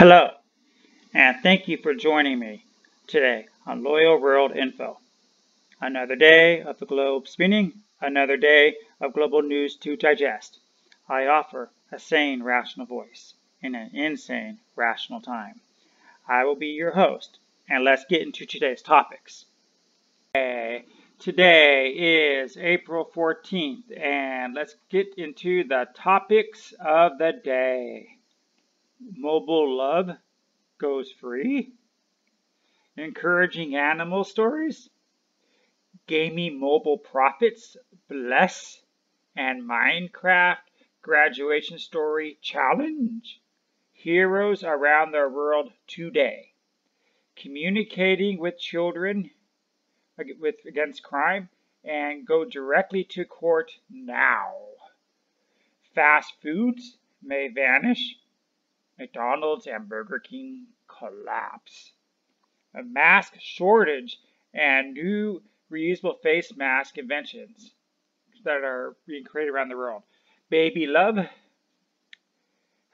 Hello, and thank you for joining me today on Loyal World Info. Another day of the globe spinning, another day of global news to digest. I offer a sane, rational voice in an insane, rational time. I will be your host, and let's get into today's topics. Today is April 14th, and let's get into the topics of the day. Mobile Love goes free. Encouraging animal stories. Gaming mobile profits bless. And Minecraft graduation story challenge. Heroes around the world today. Communicating with children with against crime and go directly to court now. Fast foods may vanish McDonald's and Burger King collapse. A mask shortage and new reusable face mask inventions that are being created around the world. Baby love,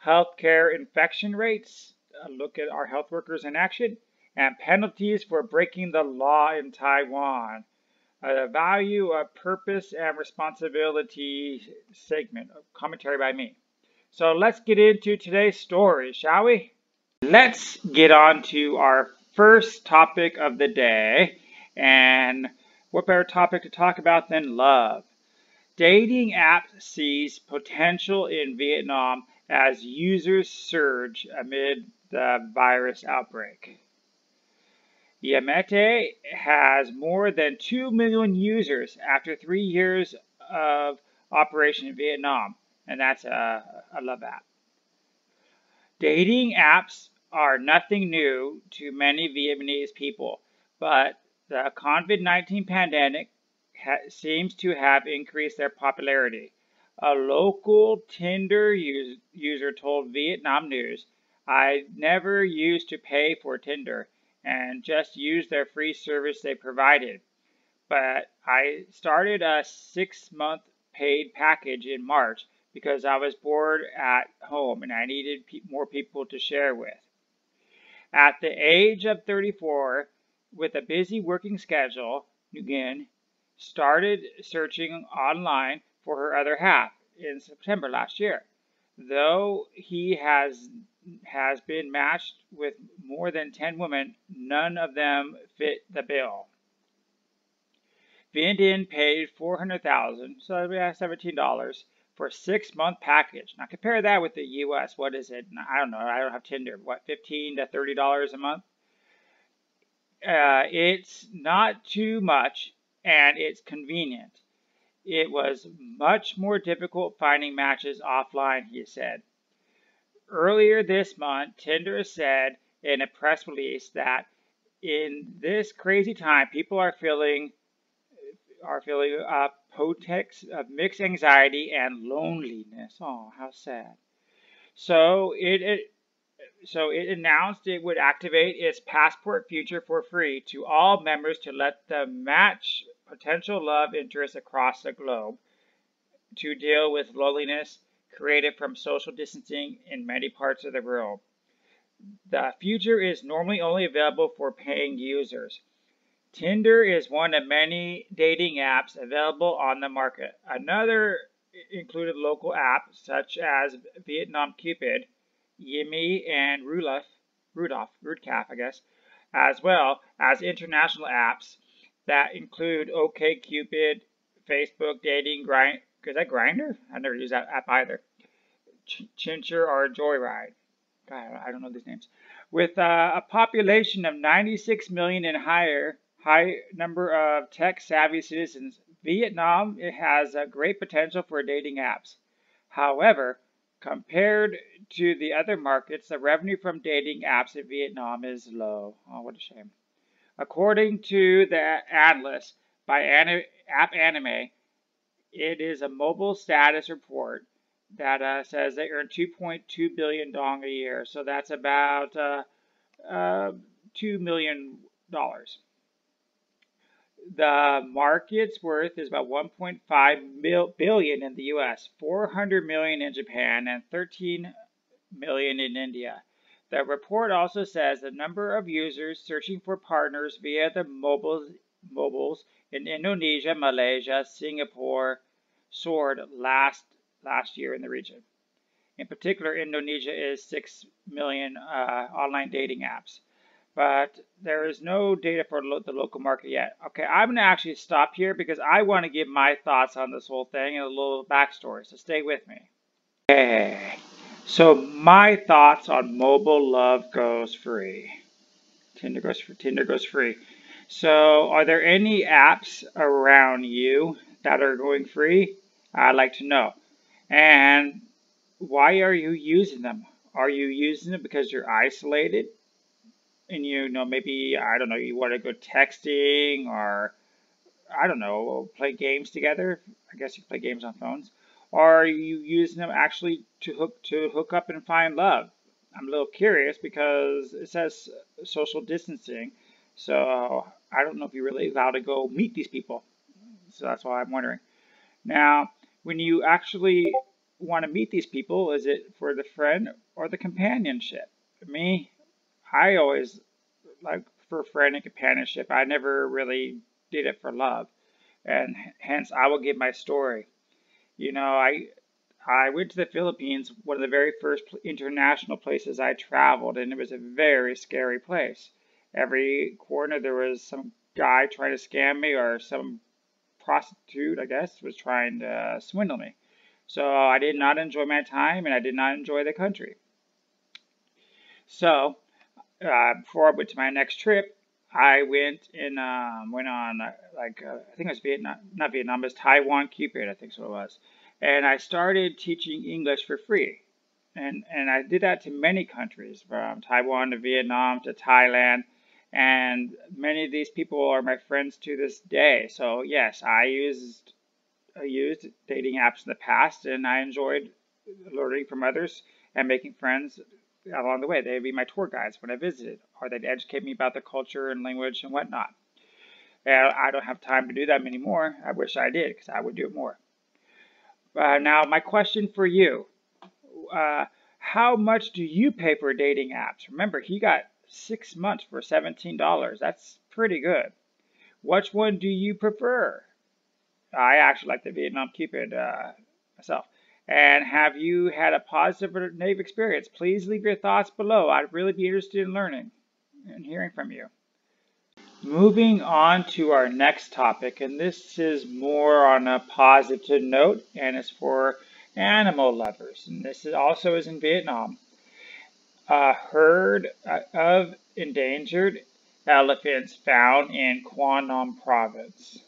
healthcare infection rates, a look at our health workers in action, and penalties for breaking the law in Taiwan. A value of purpose and responsibility segment, commentary by me. So let's get into today's story, shall we? Let's get on to our first topic of the day. And what better topic to talk about than love? Dating app sees potential in Vietnam as users surge amid the virus outbreak. Yamete has more than 2 million users after three years of operation in Vietnam and that's uh, a, a love app. Dating apps are nothing new to many Vietnamese people, but the COVID 19 pandemic seems to have increased their popularity. A local Tinder use user told Vietnam News, I never used to pay for Tinder and just used their free service they provided. But I started a six month paid package in March because I was bored at home and I needed pe more people to share with. At the age of 34, with a busy working schedule, Nguyen started searching online for her other half in September last year. Though he has has been matched with more than 10 women, none of them fit the bill. Vindin paid 400,000, so yeah, $17 for a six month package. Now compare that with the US. What is it? I don't know. I don't have Tinder. What, 15 to $30 a month? Uh, it's not too much and it's convenient. It was much more difficult finding matches offline, he said. Earlier this month, Tinder said in a press release that in this crazy time, people are feeling are feeling uh, potex of mixed anxiety and loneliness. Oh, how sad. So it, it so it announced it would activate its passport feature for free to all members to let them match potential love interests across the globe to deal with loneliness created from social distancing in many parts of the world. The feature is normally only available for paying users. Tinder is one of many dating apps available on the market. Another included local apps such as Vietnam Cupid, Yimmy, and Rudolph, Rudolph, Rudcalf, I guess, as well as international apps that include OkCupid, Facebook dating, grind. Is that Grindr? I never used that app either. Ch Chincher or Joyride. God, I don't know these names. With uh, a population of 96 million and higher, high number of tech-savvy citizens, Vietnam has a great potential for dating apps. However, compared to the other markets, the revenue from dating apps in Vietnam is low. Oh, what a shame. According to the analyst by App Annie, it is a mobile status report that uh, says they earn 2.2 billion dong a year. So that's about uh, uh, $2 million the market's worth is about 1.5 billion in the US, 400 million in Japan, and 13 million in India. The report also says the number of users searching for partners via the mobiles, mobiles in Indonesia, Malaysia, Singapore soared last last year in the region. In particular, Indonesia is 6 million uh, online dating apps. But there is no data for lo the local market yet. Okay, I'm going to actually stop here because I want to give my thoughts on this whole thing and a little backstory, so stay with me. Okay, so my thoughts on mobile love goes free. Tinder goes, for, Tinder goes free. So are there any apps around you that are going free? I'd like to know. And why are you using them? Are you using it because you're isolated? And you know, maybe, I don't know, you want to go texting or, I don't know, play games together. I guess you play games on phones. Or you using them actually to hook to hook up and find love? I'm a little curious because it says social distancing. So I don't know if you're really allowed to go meet these people. So that's why I'm wondering. Now, when you actually want to meet these people? Is it for the friend or the companionship? For me, I always like for friend and companionship. I never really did it for love, and hence I will give my story. You know, I I went to the Philippines, one of the very first international places I traveled, and it was a very scary place. Every corner there was some guy trying to scam me or some prostitute, I guess, was trying to swindle me. So I did not enjoy my time and I did not enjoy the country. So uh, before I went to my next trip, I went and um, went on uh, like uh, I think it was Vietnam, not Vietnam, it was Taiwan Cupid, I think so it was, and I started teaching English for free, and and I did that to many countries from Taiwan to Vietnam to Thailand, and many of these people are my friends to this day. So yes, I used I used dating apps in the past, and I enjoyed learning from others and making friends along the way. They'd be my tour guides when I visited, or they'd educate me about the culture and language and whatnot. And I don't have time to do that anymore. I wish I did, because I would do it more. Uh, now, my question for you. Uh, how much do you pay for dating apps? Remember, he got six months for $17. That's pretty good. Which one do you prefer? I actually like the Vietnam Cupid uh, myself. And have you had a positive or negative experience? Please leave your thoughts below. I'd really be interested in learning and hearing from you. Moving on to our next topic, and this is more on a positive note, and it's for animal lovers. And this is also is in Vietnam. A herd uh, of endangered elephants found in Quang Nam province.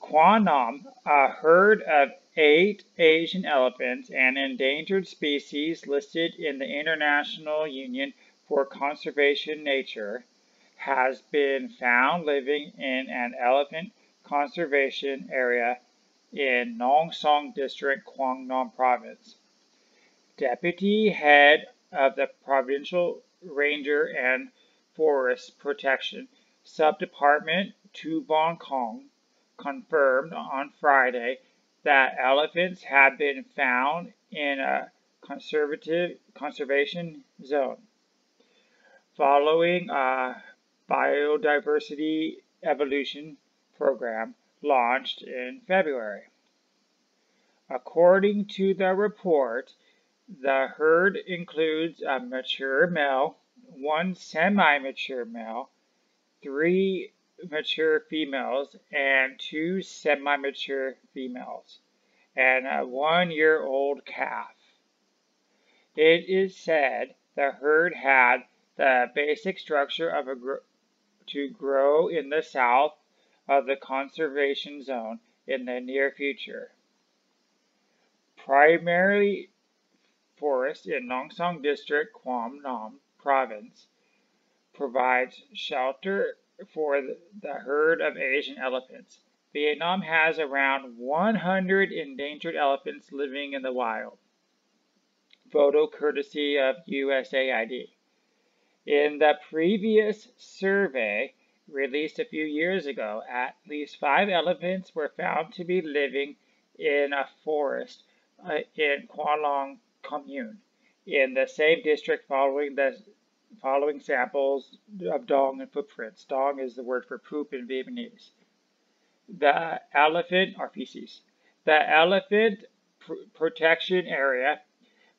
Quang Nam, a herd of eight Asian elephants, an endangered species listed in the International Union for Conservation Nature, has been found living in an elephant conservation area in Nong Son District, Nam Province. Deputy head of the Provincial Ranger and Forest Protection Subdepartment Tu Bon Kong confirmed on Friday that elephants have been found in a conservative conservation zone following a biodiversity evolution program launched in February. According to the report, the herd includes a mature male, one semi-mature male, three mature females and two semi-mature females and a one-year-old calf. It is said the herd had the basic structure of a gr to grow in the south of the conservation zone in the near future. Primarily forest in Nong Son District, Quang Nam Province provides shelter for the herd of Asian elephants. Vietnam has around 100 endangered elephants living in the wild. Photo courtesy of USAID. In the previous survey released a few years ago, at least five elephants were found to be living in a forest uh, in Quang Long Commune in the same district following the following samples of dong and footprints. Dong is the word for poop in Vietnamese. The elephant or feces. The elephant pr protection area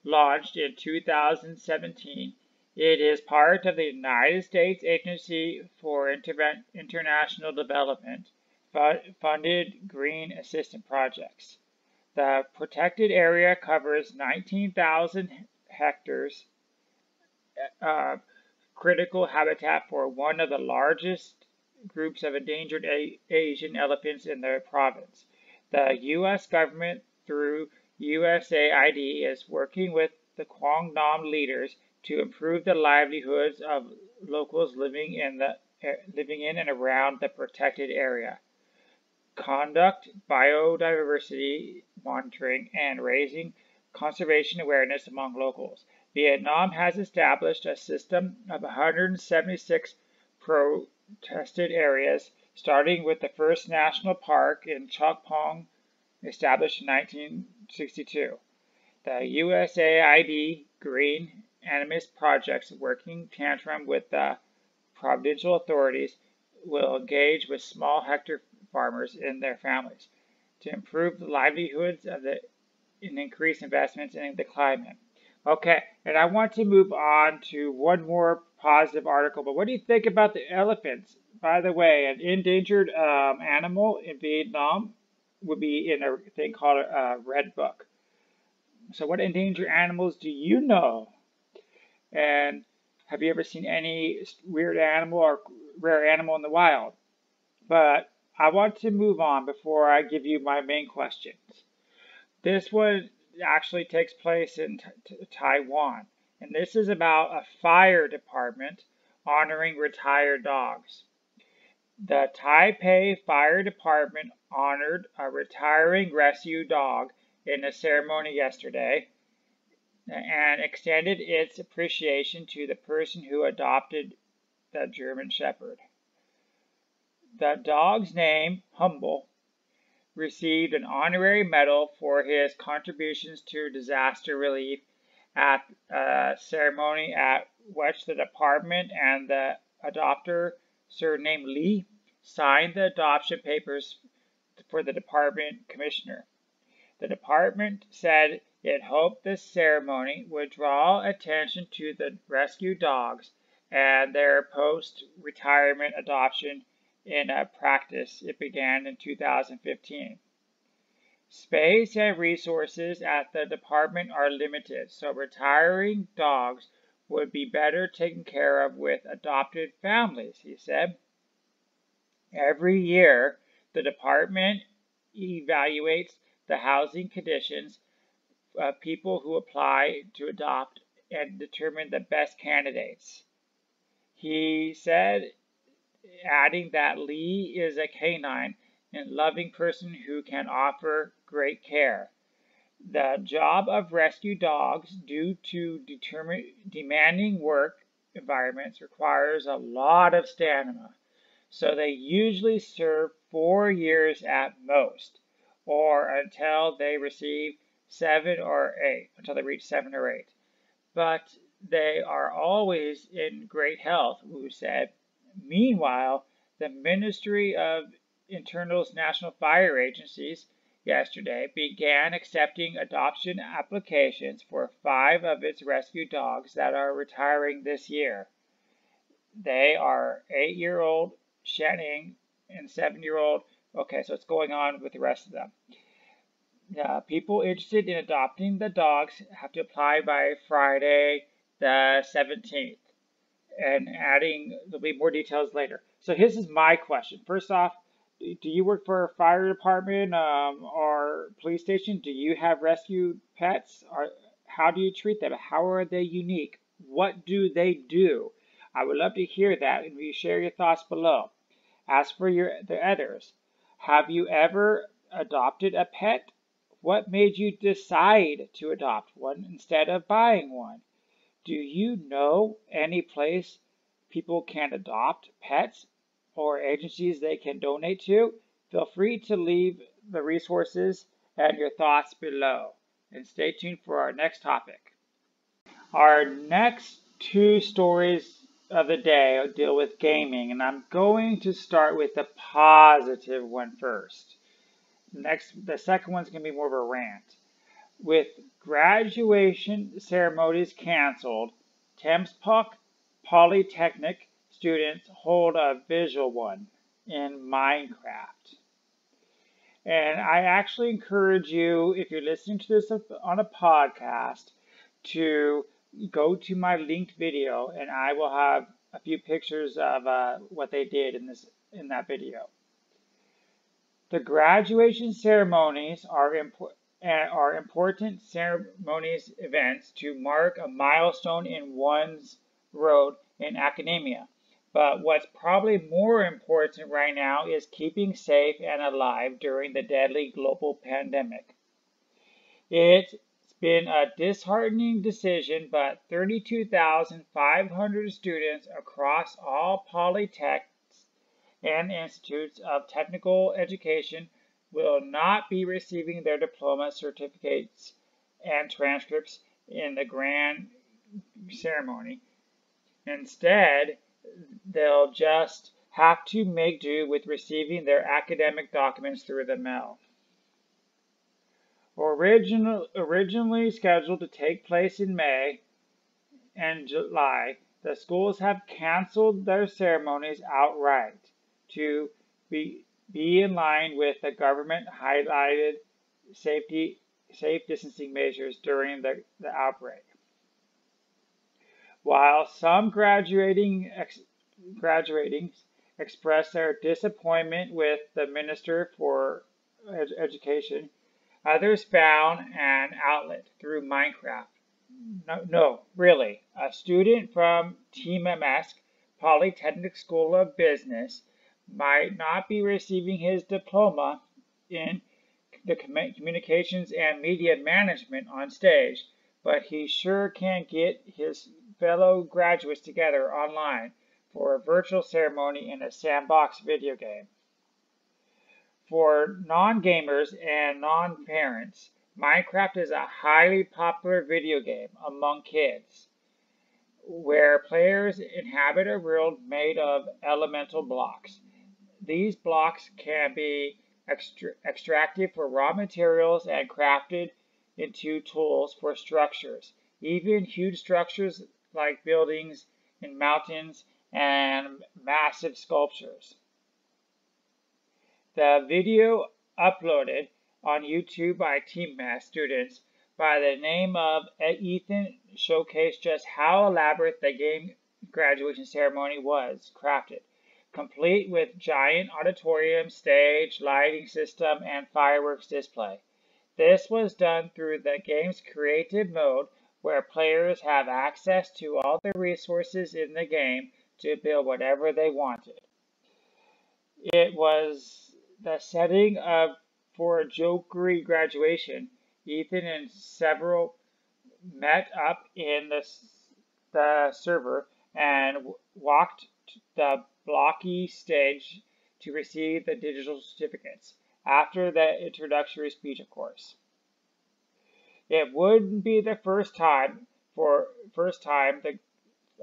launched in 2017. It is part of the United States Agency for Inter International Development funded green assistant projects. The protected area covers 19,000 hectares uh, critical habitat for one of the largest groups of endangered Asian elephants in the province. The U.S. government, through USAID, is working with the Quang Nam leaders to improve the livelihoods of locals living in the living in and around the protected area. Conduct biodiversity monitoring and raising conservation awareness among locals. Vietnam has established a system of 176 protected areas, starting with the first national park in Cuc Phuong, established in 1962. The USAID Green Annamites Projects working tandem with the provincial authorities will engage with small hectare farmers and their families to improve the livelihoods of the and increase investments in the climate. Okay, and I want to move on to one more positive article. But what do you think about the elephants? By the way, an endangered um, animal in Vietnam would be in a thing called a, a red book. So, what endangered animals do you know? And have you ever seen any weird animal or rare animal in the wild? But I want to move on before I give you my main questions. This one actually takes place in Taiwan. And this is about a fire department honoring retired dogs. The Taipei Fire Department honored a retiring rescue dog in a ceremony yesterday and extended its appreciation to the person who adopted the German Shepherd. The dog's name, Humble, received an honorary medal for his contributions to disaster relief at a ceremony at which the department and the adopter, surnamed Lee, signed the adoption papers for the department commissioner. The department said it hoped this ceremony would draw attention to the rescue dogs and their post-retirement adoption in a practice it began in 2015. Space and resources at the department are limited, so retiring dogs would be better taken care of with adopted families, he said. Every year, the department evaluates the housing conditions of people who apply to adopt and determine the best candidates. He said adding that Lee is a canine and loving person who can offer great care. The job of rescue dogs, due to demanding work environments, requires a lot of stamina. So they usually serve four years at most, or until they receive seven or eight, until they reach seven or eight. But they are always in great health, Wu said, Meanwhile, the Ministry of Internal's National Fire Agencies yesterday began accepting adoption applications for five of its rescue dogs that are retiring this year. They are eight year old Shanning and seven year old. Okay, so it's going on with the rest of them. Uh, people interested in adopting the dogs have to apply by Friday the 17th and adding, there'll be more details later. So this is my question. First off, do you work for a fire department um, or police station? Do you have rescue pets? Or how do you treat them? How are they unique? What do they do? I would love to hear that and you share your thoughts below. As for your the others, have you ever adopted a pet? What made you decide to adopt one instead of buying one? Do you know any place people can adopt pets or agencies they can donate to? Feel free to leave the resources and your thoughts below. And stay tuned for our next topic. Our next two stories of the day deal with gaming, and I'm going to start with the positive one first. Next, the second one's going to be more of a rant. With graduation ceremonies canceled, Temasek Polytechnic students hold a visual one in Minecraft. And I actually encourage you, if you're listening to this on a podcast, to go to my linked video and I will have a few pictures of uh, what they did in this in that video. The graduation ceremonies are, impo are important ceremonies events to mark a milestone in one's road in academia. But what's probably more important right now is keeping safe and alive during the deadly global pandemic. It's been a disheartening decision, but 32,500 students across all polytechs and institutes of technical education will not be receiving their diploma certificates and transcripts in the grand ceremony. Instead, they'll just have to make do with receiving their academic documents through the mail. Original, originally scheduled to take place in May and July, the schools have canceled their ceremonies outright to be, be in line with the government highlighted safety safe distancing measures during the, the outbreak. While some graduating ex, graduating expressed their disappointment with the Minister for Ed Education, others found an outlet through Minecraft. No, no, really. A student from Temasek Polytechnic School of Business might not be receiving his diploma in the communications and media management on stage, but he sure can get his fellow graduates together online for a virtual ceremony in a sandbox video game. For non-gamers and non-parents, Minecraft is a highly popular video game among kids, where players inhabit a world made of elemental blocks. These blocks can be extra extracted for raw materials and crafted into tools for structures. Even huge structures like buildings in mountains and massive sculptures. The video uploaded on YouTube by Temasek students by the name of Ethan showcased just how elaborate the game graduation ceremony was crafted, complete with giant auditorium, stage, lighting system, and fireworks display. This was done through the game's creative mode where players have access to all the resources in the game to build whatever they wanted. It was the setting of for a jokery graduation. Ethan and several met up in the, the server and walked the blocky stage to receive the digital certificates after the introductory speech, of course. It wouldn't be the first time for first time the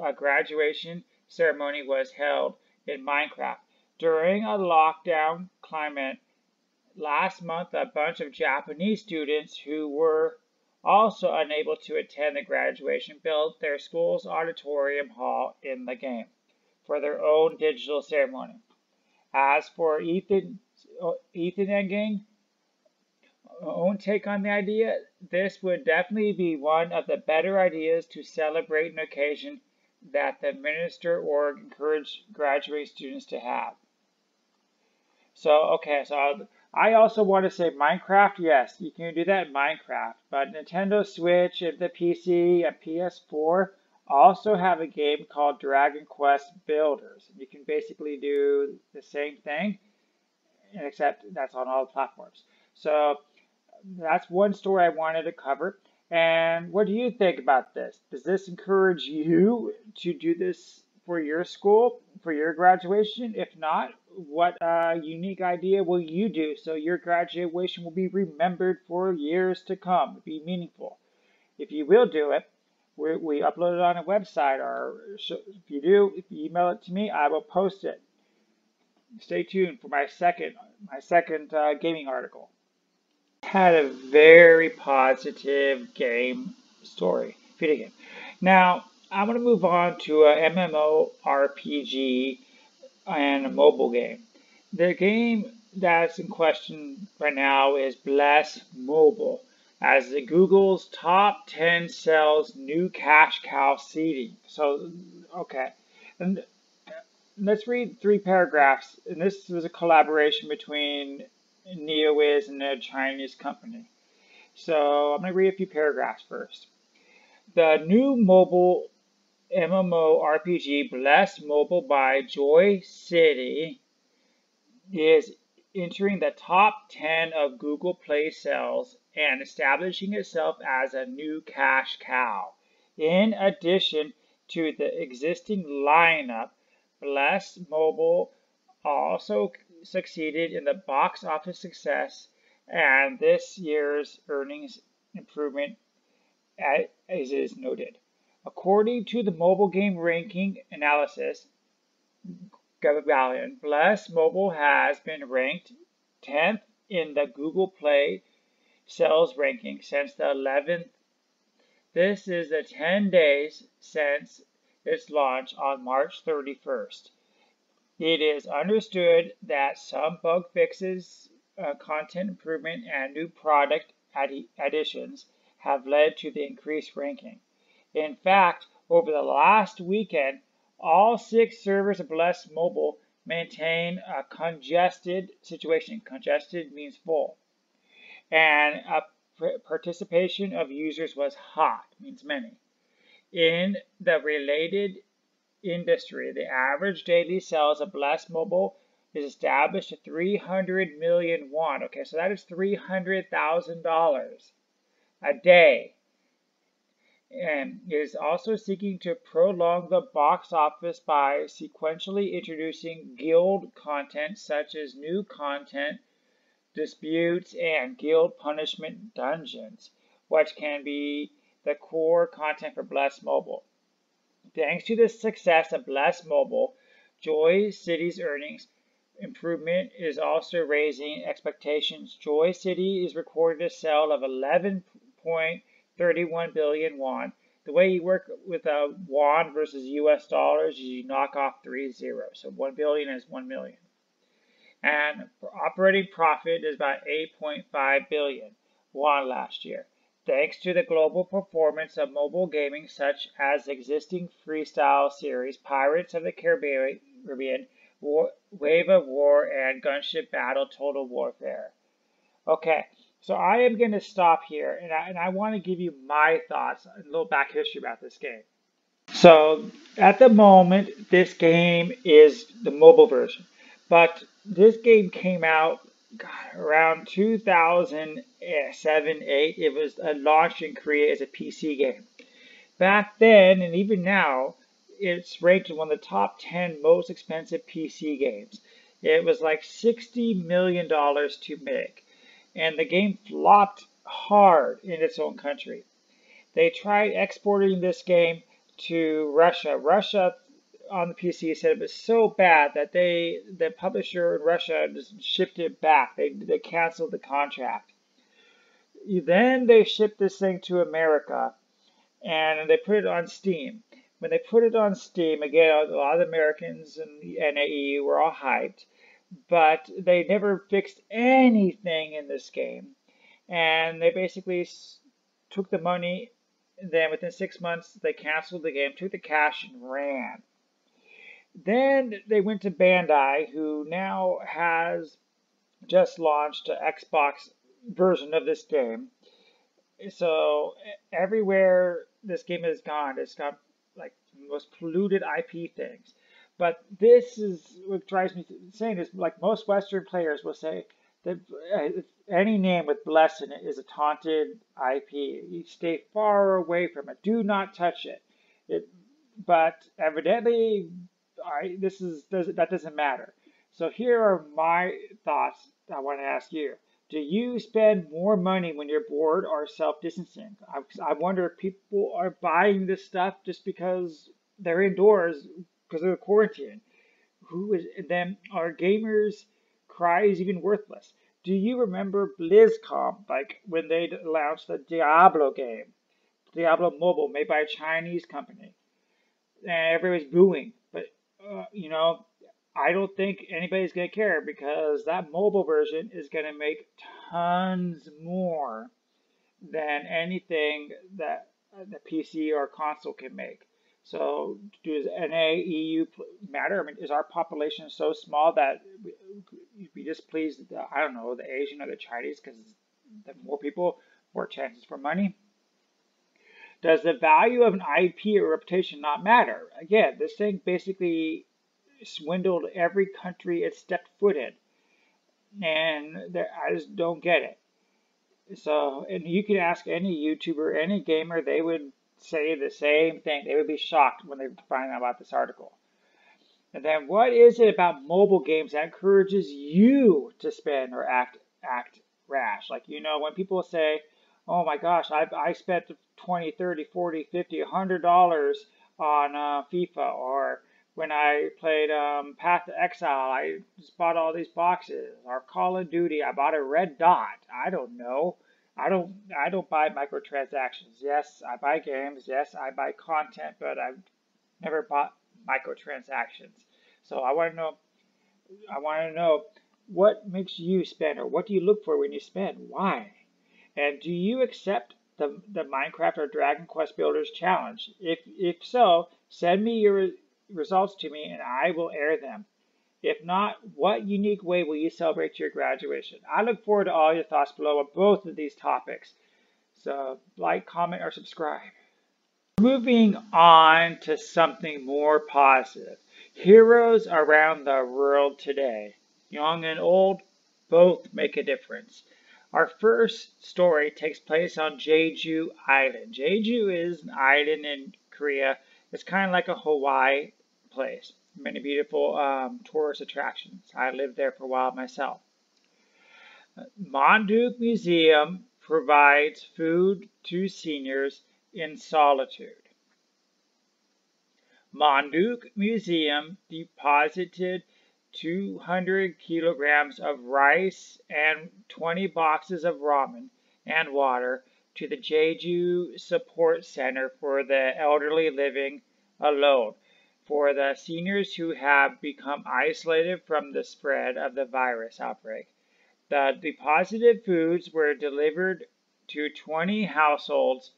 uh, graduation ceremony was held in Minecraft. During a lockdown climate last month, a bunch of Japanese students who were also unable to attend the graduation built their school's auditorium hall in the game for their own digital ceremony. As for Ethan, Ethan and gang, own take on the idea, this would definitely be one of the better ideas to celebrate an occasion that the minister or encourage graduate students to have. So, okay, so I also want to say Minecraft, yes, you can do that in Minecraft, but Nintendo Switch and the PC and PS4 also have a game called Dragon Quest Builders. You can basically do the same thing, except that's on all platforms. So that's one story I wanted to cover. And what do you think about this? Does this encourage you to do this for your school, for your graduation? If not, what uh, unique idea will you do so your graduation will be remembered for years to come, be meaningful? If you will do it, we, we upload it on a website, or if you do, if you email it to me, I will post it. Stay tuned for my second my second uh, gaming article. Had a very positive game story, video game. Now I'm going to move on to a MMO RPG and a mobile game. The game that's in question right now is Bless Mobile as the Google's top 10 sells new cash cow seeding. So, okay. And let's read three paragraphs. And this was a collaboration between NeoWiz and a Chinese company. So I'm going to read a few paragraphs first. The new mobile MMO RPG Bless Mobile by Joy City is entering the top 10 of Google Play sales and establishing itself as a new cash cow. In addition to the existing lineup, Bless Mobile also succeeded in the box office success and this year's earnings improvement as is noted. According to the mobile game ranking analysis, Gevolution, Bless Mobile has been ranked 10th in the Google Play sales ranking since the 11th. This is the 10 days since its launch on March 31st. It is understood that some bug fixes, uh, content improvement, and new product additions have led to the increased ranking. In fact, over the last weekend, all six servers of Bless Mobile maintain a congested situation. Congested means full. And participation of users was hot, means many. In the related industry, the average daily sales of Bless Mobile is established at 300 million won. Okay, so that is $300,000 a day and is also seeking to prolong the box office by sequentially introducing guild content such as new content, disputes, and guild punishment dungeons, which can be the core content for Bless Mobile. Thanks to the success of Bless Mobile, Joy City's earnings improvement is also raising expectations. Joy City is recorded a sale of 11 point 31 billion won. The way you work with a won versus US dollars is you knock off three zeros. So 1 billion is 1 million. And operating profit is about 8.5 billion won last year. Thanks to the global performance of mobile gaming such as existing freestyle series Pirates of the Caribbean, War, Wave of War, and Gunship Battle Total Warfare. Okay, so I am going to stop here, and I, and I want to give you my thoughts, a little back history about this game. So at the moment, this game is the mobile version, but this game came out God, around 2007, 8. It was launched in Korea as a PC game. Back then, and even now, it's ranked as one of the top 10 most expensive PC games. It was like $60 million to make and the game flopped hard in its own country. They tried exporting this game to Russia. Russia on the PC said it was so bad that they, the publisher in Russia, just shipped it back. They, they canceled the contract. Then they shipped this thing to America and they put it on Steam. When they put it on Steam, again, a lot of Americans and, and EU were all hyped but they never fixed anything in this game. And they basically took the money, and then within six months, they canceled the game, took the cash, and ran. Then they went to Bandai, who now has just launched an Xbox version of this game. So everywhere this game has gone, it's got like most polluted IP things. But this is what drives me insane is like most Western players will say that uh, any name with bless in it is a taunted IP. You stay far away from it. Do not touch it. It, but evidently, I, this is does, that doesn't matter. So here are my thoughts I want to ask you. Do you spend more money when you're bored or self-distancing? I, I wonder if people are buying this stuff just because they're indoors because of the quarantine. Who is then are gamers' cries even worthless? Do you remember BlizzCon, like when they launched the Diablo game, Diablo Mobile, made by a Chinese company, and everybody's booing. Uh, you know, I don't think anybody's gonna care because that mobile version is gonna make tons more than anything that the PC or console can make. So does NA, EU matter? I mean, is our population so small that we just please, I don't know, the Asian or the Chinese because the more people, more chances for money? Does the value of an IP or reputation not matter? Again, this thing basically swindled every country it stepped foot in. And I just don't get it. So, and you can ask any YouTuber, any gamer, they would say the same thing. They would be shocked when they find out about this article. And then what is it about mobile games that encourages you to spend or act act rash? Like, you know, when people say, oh my gosh, I, I spent 20, 30, 40, 50, 100 dollars on uh, FIFA or when I played um, Path to Exile, I just bought all these boxes. Or Call of Duty, I bought a red dot. I don't know. I don't I don't buy microtransactions. Yes, I buy games. Yes, I buy content, but I've never bought microtransactions. So I want to know I want to know what makes you spend or what do you look for when you spend? Why? And do you accept the, the Minecraft or Dragon Quest Builders challenge? If if so, send me your results to me and I will air them. If not, what unique way will you celebrate your graduation? I look forward to all your thoughts below on both of these topics. So, like, comment, or subscribe. Moving on to something more positive. Heroes around the world today, young and old, both make a difference. Our first story takes place on Jeju Island. Jeju is an island in Korea. It's kind of like a Hawaii place many beautiful um, tourist attractions. I lived there for a while myself. Manduk Museum provides food to seniors in solitude. Manduk Museum deposited 200 kilograms of rice and 20 boxes of ramen and water to the Jeju Support Center for the Elderly Living Alone for the seniors who have become isolated from the spread of the virus outbreak. The deposited foods were delivered to 20 households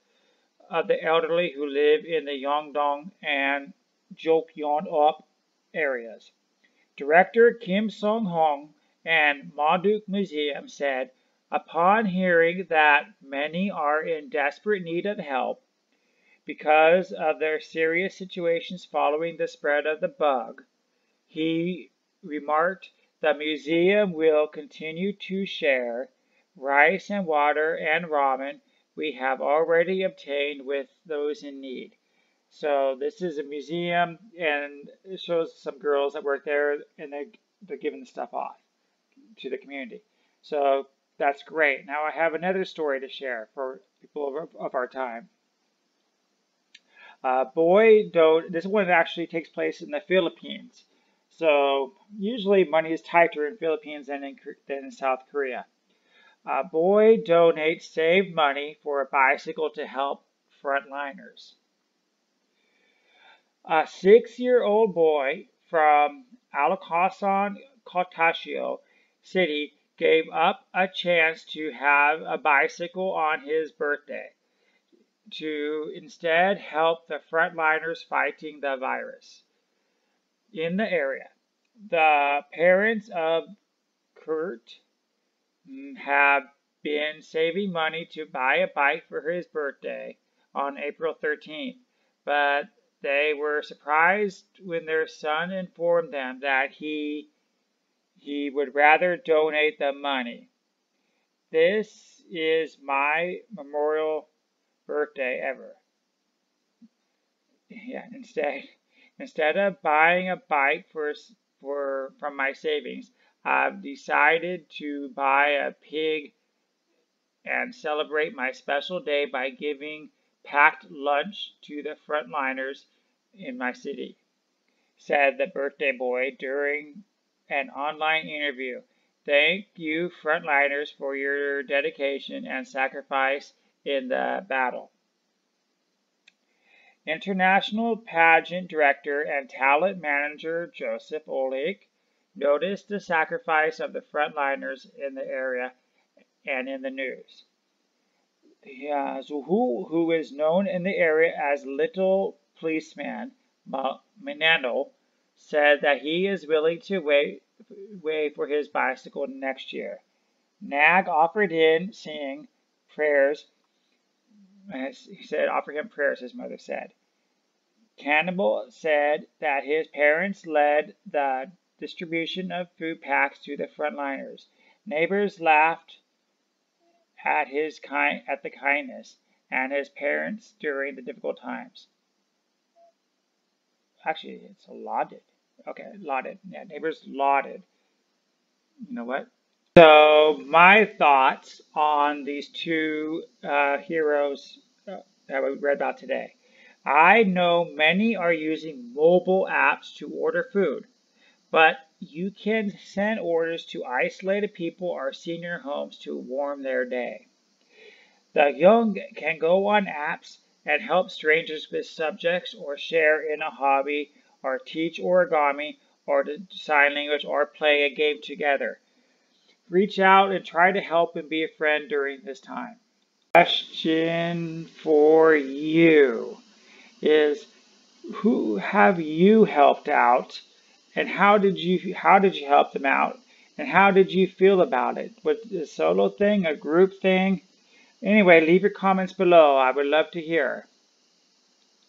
of the elderly who live in the Yongdong and Jokyeon-up areas. Director Kim Sung-hong and Manduk Museum said, upon hearing that many are in desperate need of help, because of their serious situations following the spread of the bug. He remarked, the museum will continue to share rice and water and ramen we have already obtained with those in need. So this is a museum and it shows some girls that work there and they, they're giving the stuff off to the community. So that's great. Now I have another story to share for people of, of our time. Uh, boy don't, this one actually takes place in the Philippines. So usually money is tighter in Philippines than in, than in South Korea. A boy donates saved money for a bicycle to help frontliners. A six-year-old boy from Alacasan, Cotacio City gave up a chance to have a bicycle on his birthday to instead help the frontliners fighting the virus in the area. The parents of Kurt have been saving money to buy a bike for his birthday on April 13th, but they were surprised when their son informed them that he he would rather donate the money. This is my memorial birthday ever. Yeah, instead instead of buying a bike for for from my savings, I've decided to buy a pig and celebrate my special day by giving packed lunch to the frontliners in my city, said the birthday boy during an online interview. Thank you, frontliners, for your dedication and sacrifice in the battle. International pageant director and talent manager Joseph Oleg noticed the sacrifice of the frontliners in the area and in the news. Yeah, Zuhu, who is known in the area as Little Policeman Minando, said that he is willing to wait, wait for his bicycle next year. Nag offered in saying prayers he said, offer him prayers, his mother said. Cannibal said that his parents led the distribution of food packs to the frontliners. Neighbors laughed at his kind at the kindness and his parents during the difficult times. Actually, it's lauded. Okay, lauded. Yeah, neighbors lauded. You know what? So my thoughts on these two uh, heroes uh, that we read about today. I know many are using mobile apps to order food, but you can send orders to isolated people or senior homes to warm their day. The young can go on apps and help strangers with subjects or share in a hobby or teach origami or sign language or play a game together. Reach out and try to help and be a friend during this time. Question for you is who have you helped out and how did you how did you help them out and how did you feel about it? Was it a solo thing, a group thing? Anyway, leave your comments below. I would love to hear.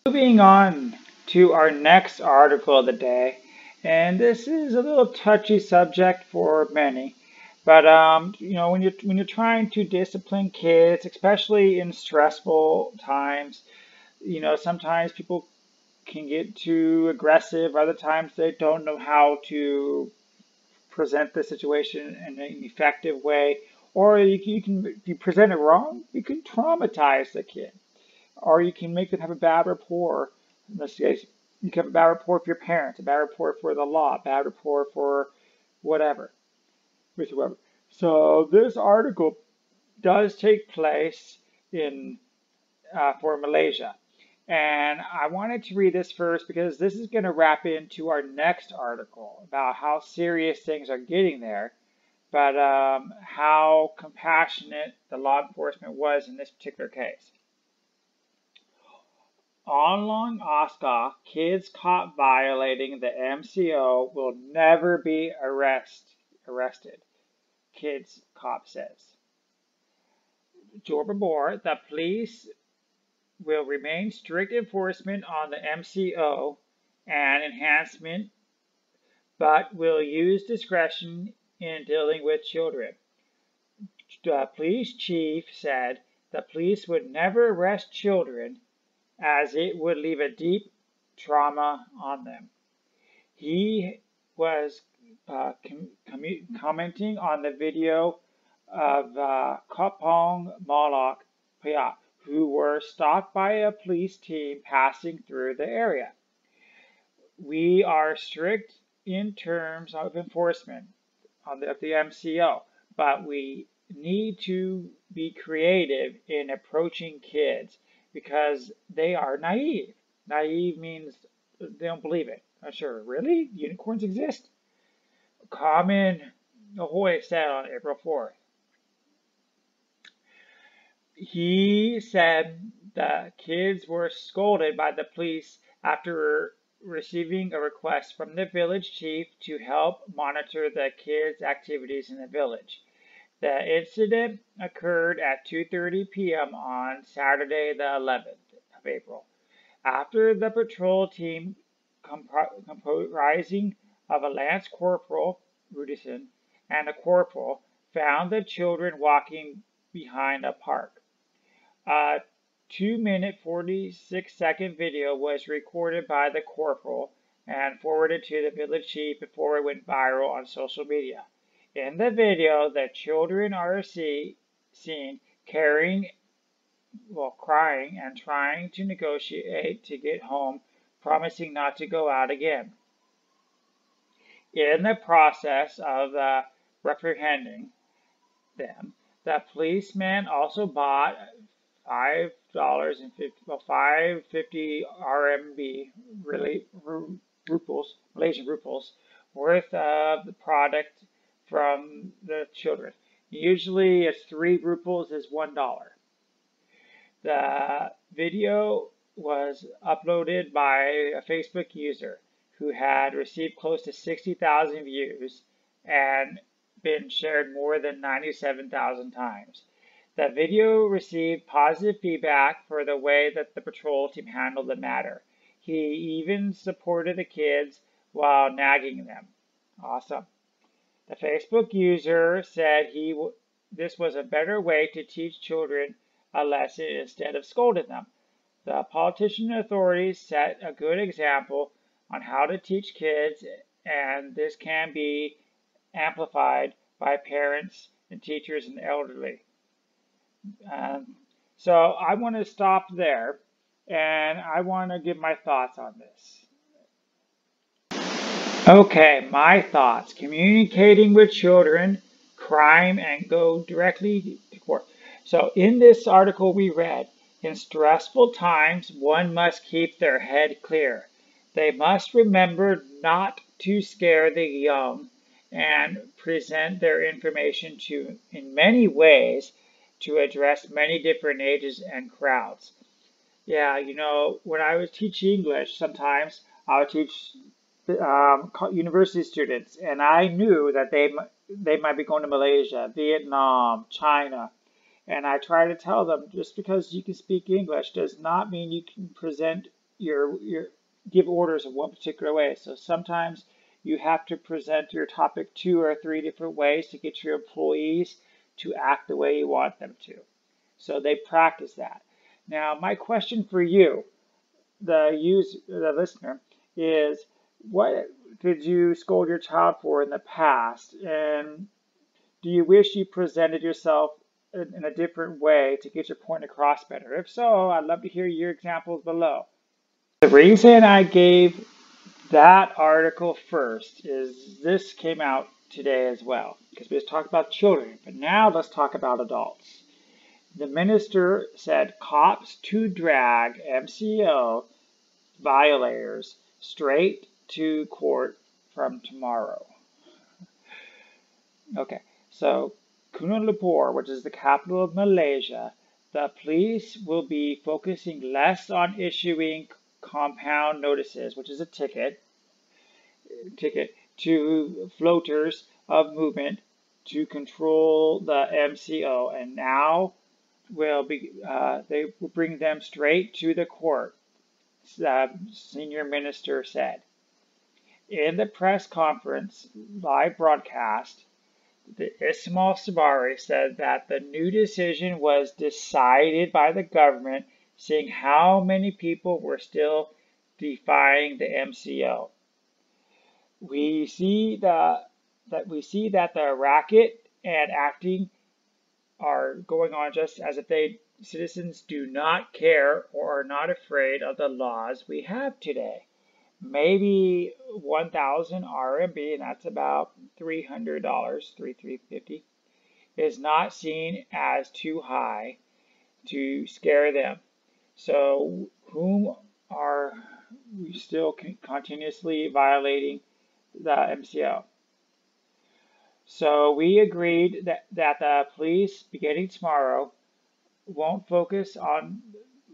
Moving on to our next article of the day, and this is a little touchy subject for many. But um, you know, when you're when you're trying to discipline kids, especially in stressful times, you know, sometimes people can get too aggressive. Other times they don't know how to present the situation in an effective way. Or you can, you can if you present it wrong, you can traumatize the kid. Or you can make them have a bad rapport. In this case, you can have a bad rapport for your parents, a bad rapport for the law, a bad rapport for whatever with whoever. So this article does take place in uh, for Malaysia. And I wanted to read this first because this is going to wrap into our next article about how serious things are getting there, but um, how compassionate the law enforcement was in this particular case. On Long Oscar, kids caught violating the MCO will never be arrest, arrested kids, cop says. Johor the police will remain strict enforcement on the MCO and enhancement, but will use discretion in dealing with children. The police chief said the police would never arrest children as it would leave a deep trauma on them. He was uh, com commenting on the video of uh, Kopong Malak Payat, who were stopped by a police team passing through the area. We are strict in terms of enforcement of the, of the MCO, but we need to be creative in approaching kids because they are naive. Naive means they don't believe it. Not sure. Really? Unicorns exist? Carmen Ahoy said on April 4th. He said the kids were scolded by the police after receiving a request from the village chief to help monitor the kids' activities in the village. The incident occurred at 2:30 p.m. on Saturday the 11th of April. After the patrol team comprising of a lance corporal Rudison, and a corporal found the children walking behind a park. A 2 minute 46 second video was recorded by the corporal and forwarded to the village chief before it went viral on social media. In the video, the children are see, seen carrying, well, crying and trying to negotiate to get home, promising not to go out again. In the process of uh, reprehending them, the policeman also bought five dollars and fifty well five fifty RMB really ruples Malaysian ruples worth of the product from the children. Usually it's three ruples is one dollar. The video was uploaded by a Facebook user who had received close to 60,000 views and been shared more than 97,000 times. The video received positive feedback for the way that the patrol team handled the matter. He even supported the kids while nagging them. Awesome. The Facebook user said he this was a better way to teach children a lesson instead of scolding them. The politician authorities set a good example on how to teach kids, and this can be amplified by parents and teachers and elderly. Um, so I want to stop there and I want to give my thoughts on this. Okay, my thoughts. Communicating with children, crime, and go directly to court. So in this article we read, in stressful times, one must keep their head clear. They must remember not to scare the young and present their information to in many ways to address many different ages and crowds. Yeah, you know, when I was teaching English, sometimes I would teach um, university students, and I knew that they they might be going to Malaysia, Vietnam, China, and I try to tell them just because you can speak English does not mean you can present your your give orders in one particular way. So sometimes you have to present your topic two or three different ways to get your employees to act the way you want them to. So they practice that. Now, my question for you, the use the listener, is what did you scold your child for in the past, and do you wish you presented yourself in, in a different way to get your point across better? If so, I'd love to hear your examples below. The reason I gave that article first is this came out today as well because we just talked about children, but now let's talk about adults. The minister said cops to drag MCO violators straight to court from tomorrow. Okay, so Kuala Lumpur, which is the capital of Malaysia, the police will be focusing less on issuing compound notices, which is a ticket, ticket to floaters of movement to control the MCO, and now will be uh, they will bring them straight to the court. The senior minister said in the press conference live broadcast. The Ismail Sabri said that the new decision was decided by the government, seeing how many people were still defying the MCO. We see the that we see that the racket and acting are going on just as if they citizens do not care or are not afraid of the laws we have today. Maybe 1,000 RMB, and that's about $300, 3350, is not seen as too high to scare them. So, whom are we still continuously violating the MCO? So we agreed that, that the police, beginning tomorrow, won't focus on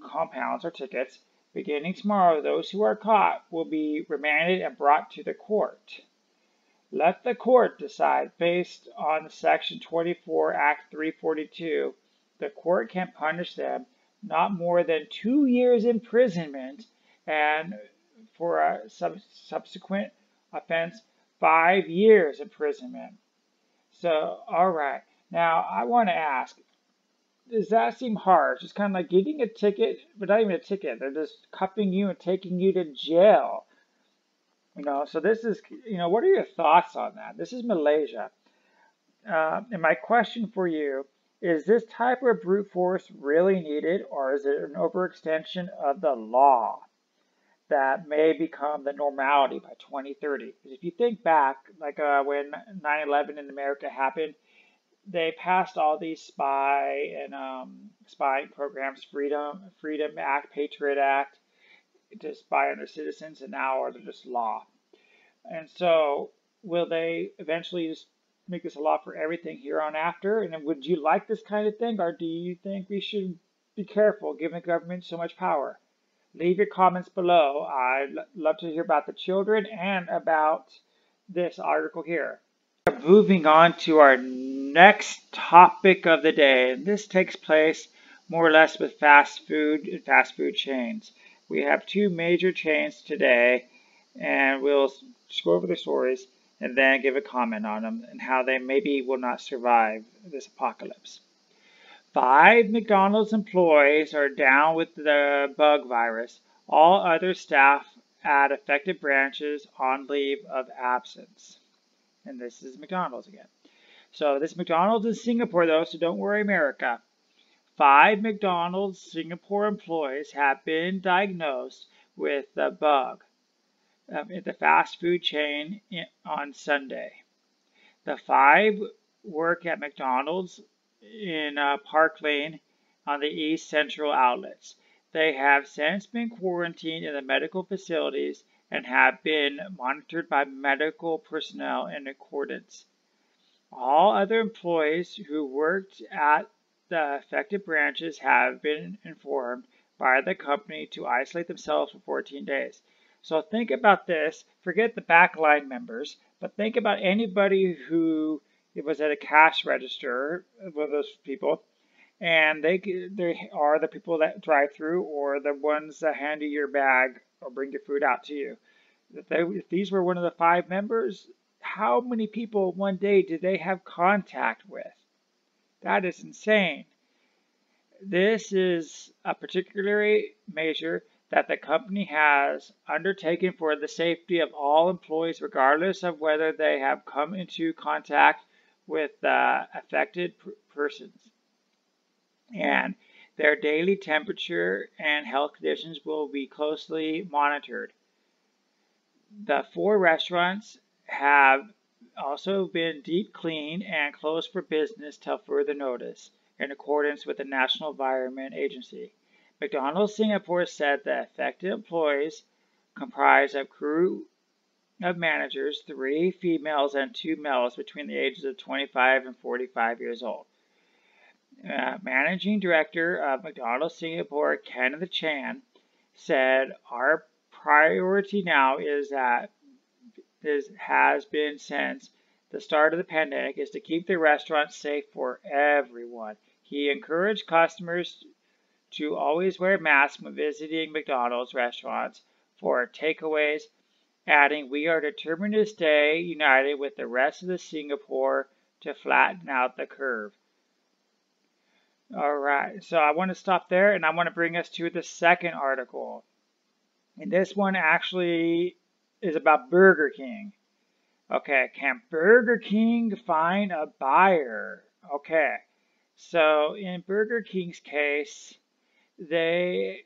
compounds or tickets. Beginning tomorrow, those who are caught will be remanded and brought to the court. Let the court decide based on Section 24, Act 342. The court can punish them not more than two years imprisonment and for a sub subsequent offense, five years imprisonment. So, all right. Now, I want to ask, does that seem harsh? It's kind of like getting a ticket, but not even a ticket. They're just cuffing you and taking you to jail. You know, so this is, you know, what are your thoughts on that? This is Malaysia. Uh, and my question for you is this type of brute force really needed, or is it an overextension of the law that may become the normality by 2030? Because if you think back, like uh, when 9 11 in America happened, they passed all these spy and um, spying programs, Freedom, Freedom Act, Patriot Act, to spy on their citizens, and now are just law. And so, will they eventually just make this a law for everything here on after? And would you like this kind of thing, or do you think we should be careful giving the government so much power? Leave your comments below. I'd love to hear about the children and about this article here. Moving on to our next topic of the day. This takes place more or less with fast food and fast food chains. We have two major chains today, and we'll go over the stories and then give a comment on them and how they maybe will not survive this apocalypse. Five McDonald's employees are down with the bug virus. All other staff at affected branches on leave of absence. And this is McDonald's again. So this McDonald's in Singapore though, so don't worry America. Five McDonald's Singapore employees have been diagnosed with the bug um, at the fast food chain in, on Sunday. The five work at McDonald's in uh, Park Lane on the East Central outlets. They have since been quarantined in the medical facilities and have been monitored by medical personnel in accordance. All other employees who worked at the affected branches have been informed by the company to isolate themselves for 14 days. So think about this. Forget the backline members, but think about anybody who was at a cash register with those people, and they they are the people that drive through or the ones that hand you your bag or bring your food out to you. If, they, if these were one of the five members, how many people one day did they have contact with? That is insane. This is a particular measure that the company has undertaken for the safety of all employees, regardless of whether they have come into contact with uh, affected persons. And their daily temperature and health conditions will be closely monitored. The four restaurants have also been deep cleaned and closed for business till further notice, in accordance with the National Environment Agency. McDonald's Singapore said the affected employees comprise of crew of managers, three females and two males between the ages of 25 and 45 years old. Uh, Managing Director of McDonald's Singapore, Kenneth Chan, said, Our priority now is that this has been since the start of the pandemic is to keep the restaurant safe for everyone. He encouraged customers to always wear masks when visiting McDonald's restaurants for takeaways, adding, We are determined to stay united with the rest of the Singapore to flatten out the curve. All right, so I want to stop there and I want to bring us to the second article. And this one actually is about Burger King. Okay, can Burger King find a buyer? Okay, so in Burger King's case, they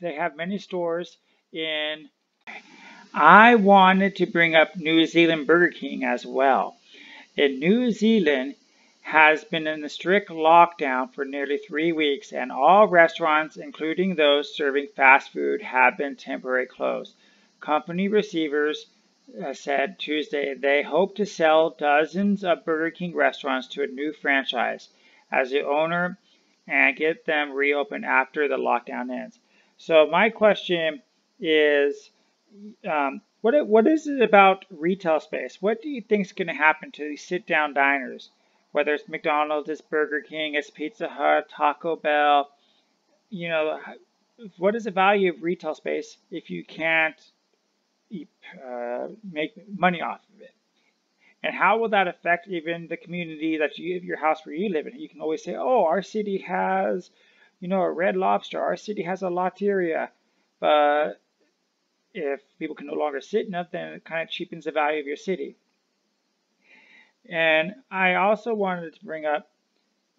they have many stores in. I wanted to bring up New Zealand Burger King as well. In New Zealand has been in a strict lockdown for nearly three weeks, and all restaurants, including those serving fast food, have been temporarily closed. Company receivers uh, said Tuesday they hope to sell dozens of Burger King restaurants to a new franchise as the owner and get them reopened after the lockdown ends. So my question is, um, what what is it about retail space? What do you think is going to happen to these sit-down diners? Whether it's McDonald's, it's Burger King, it's Pizza Hut, Taco Bell, you know, what is the value of retail space if you can't uh, make money off of it. And how will that affect even the community that you, have your house where you live in? You can always say, oh, our city has, you know, a Red Lobster. Our city has a Lotteria. But if people can no longer sit in it, then it kind of cheapens the value of your city. And I also wanted to bring up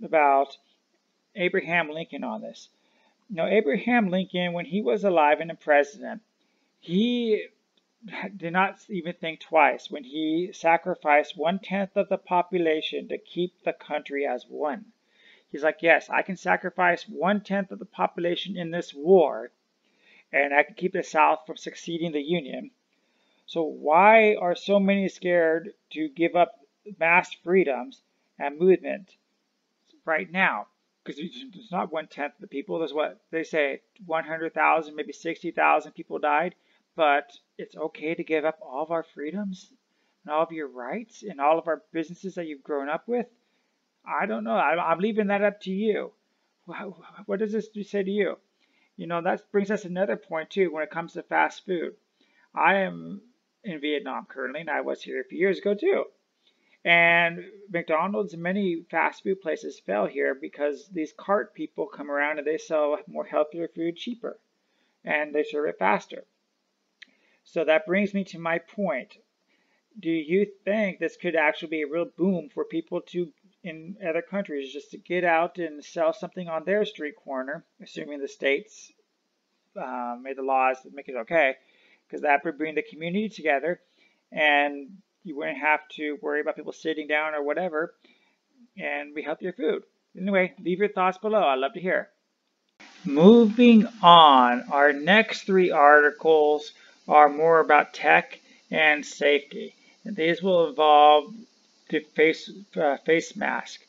about Abraham Lincoln on this. Know, Abraham Lincoln, when he was alive and a president, he did not even think twice when he sacrificed one tenth of the population to keep the country as one. He's like, yes, I can sacrifice one tenth of the population in this war, and I can keep the South from succeeding the Union. So why are so many scared to give up mass freedoms and movement right now? Because it's not one tenth of the people. There's what they say, 100,000, maybe 60,000 people died but it's okay to give up all of our freedoms and all of your rights and all of our businesses that you've grown up with. I don't know. I'm leaving that up to you. What does this say to you? You know, that brings us another point too when it comes to fast food. I am in Vietnam currently, and I was here a few years ago too. And McDonald's and many fast food places fell here because these cart people come around and they sell more healthier food cheaper and they serve it faster. So that brings me to my point. Do you think this could actually be a real boom for people to in other countries just to get out and sell something on their street corner, assuming the states uh, made the laws that make it okay, because that would bring the community together and you wouldn't have to worry about people sitting down or whatever and be healthier food. Anyway, leave your thoughts below. I'd love to hear. Moving on, our next three articles are more about tech and safety. And these will involve face, uh, face mask.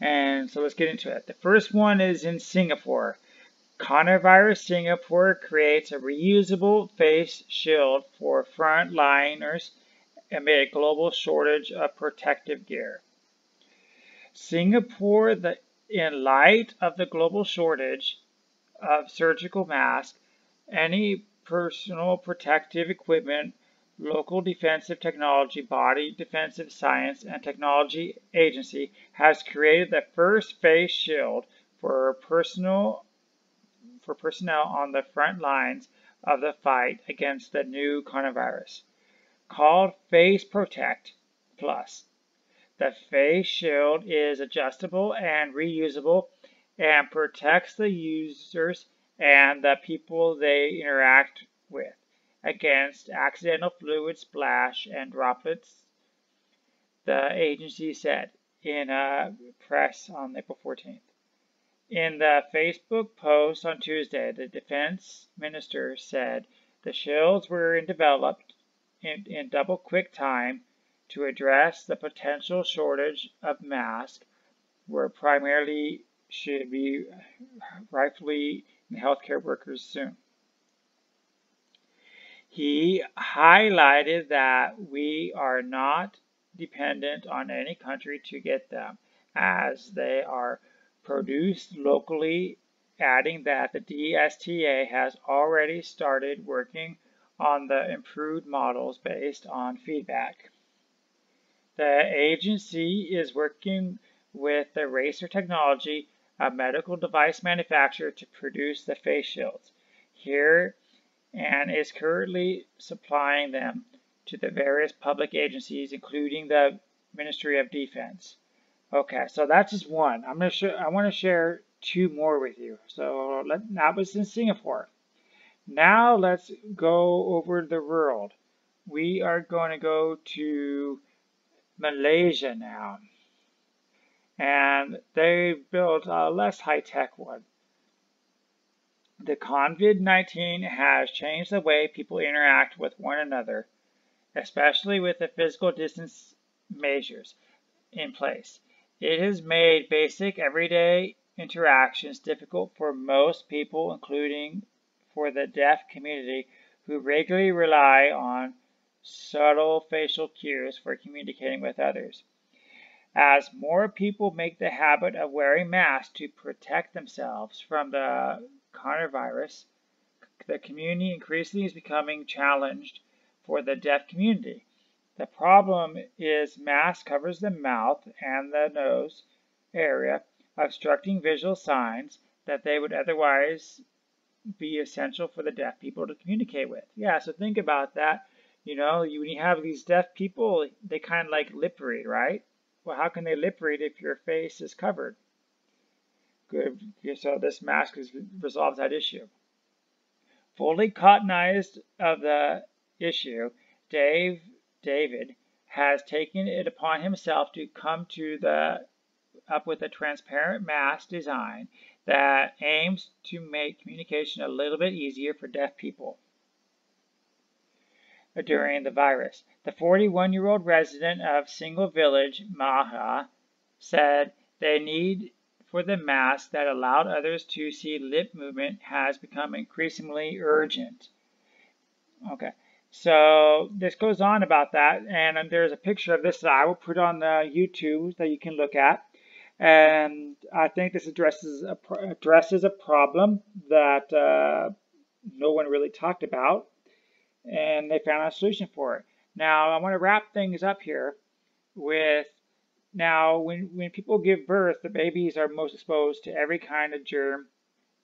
And so let's get into it. The first one is in Singapore. Coronavirus Singapore creates a reusable face shield for frontliners amid a global shortage of protective gear. Singapore, the, in light of the global shortage of surgical masks, any personal protective equipment, local defensive technology body, Defensive Science and Technology Agency has created the first face shield for personal for personnel on the front lines of the fight against the new coronavirus, called Face Protect Plus. The face shield is adjustable and reusable and protects the users and the people they interact with against accidental fluid splash and droplets, the agency said in a press on April 14th. In the Facebook post on Tuesday, the defense minister said the shields were developed in, in double quick time to address the potential shortage of masks where primarily should be rightfully in healthcare workers soon. He highlighted that we are not dependent on any country to get them, as they are produced locally, adding that the DSTA has already started working on the improved models based on feedback. The agency is working with the Racer Technology a medical device manufacturer to produce the face shields here and is currently supplying them to the various public agencies, including the Ministry of Defense. Okay, so that's just one. I'm gonna. I want to share two more with you. So let, that was in Singapore. Now let's go over the world. We are going to go to Malaysia now and they built a less high-tech one. The COVID-19 has changed the way people interact with one another, especially with the physical distance measures in place. It has made basic everyday interactions difficult for most people, including for the deaf community who regularly rely on subtle facial cues for communicating with others. As more people make the habit of wearing masks to protect themselves from the coronavirus, the community increasingly is becoming challenged for the deaf community. The problem is mask covers the mouth and the nose area, obstructing visual signs that they would otherwise be essential for the deaf people to communicate with. Yeah, so think about that. You know, you, when you have these deaf people, they kind of like lip read, right? Well, how can they lip read if your face is covered? So this mask resolves that issue. Fully cottonized of the issue, Dave David has taken it upon himself to come to the up with a transparent mask design that aims to make communication a little bit easier for deaf people during the virus. The 41 year old resident of Single Village, Maha, said they need for the mask that allowed others to see lip movement has become increasingly urgent. Okay, so this goes on about that, and there's a picture of this that I will put on the YouTube that you can look at. And I think this addresses a, addresses a problem that uh, no one really talked about and they found a solution for it. Now, I want to wrap things up here with now, when, when people give birth, the babies are most exposed to every kind of germ